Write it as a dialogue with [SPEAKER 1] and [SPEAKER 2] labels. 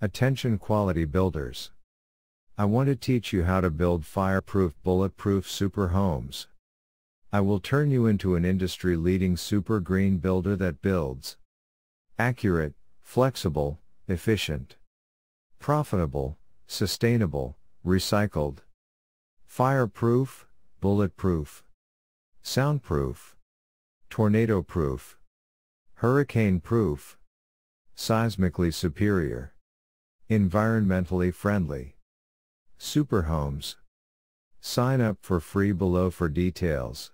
[SPEAKER 1] Attention quality builders. I want to teach you how to build fireproof bulletproof super homes. I will turn you into an industry leading super green builder that builds accurate, flexible, efficient, profitable, sustainable, recycled, fireproof, bulletproof, soundproof, tornado proof, hurricane proof, seismically superior. Environmentally friendly. Super homes. Sign up for free below for details.